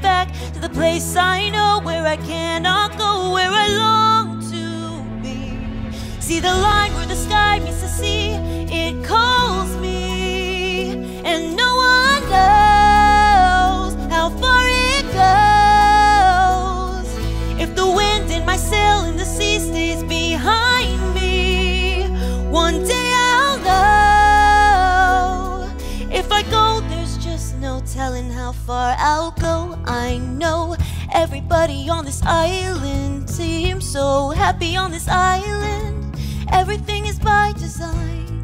back to the place I know where I cannot go, where I long to be. See the line where the sky meets the sea, it calls me, and no one knows how far it goes. If the wind in my sail in the sea stays behind me, one day I'll know. If I go, there's just no telling how far I'll go. Everybody on this island seems so happy on this island. Everything is by design.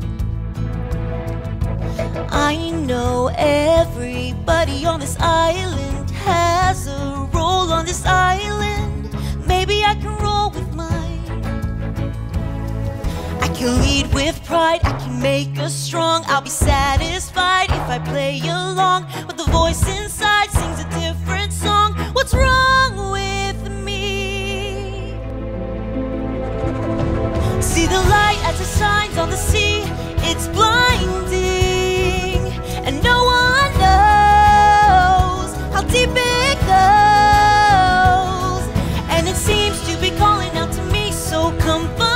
I know everybody on this island has a role on this island. Maybe I can roll with mine. I can lead with pride, I can make us strong. I'll be satisfied if I play along. with the voice inside The signs on the sea, it's blinding, and no one knows how deep it goes, and it seems to be calling out to me, so come.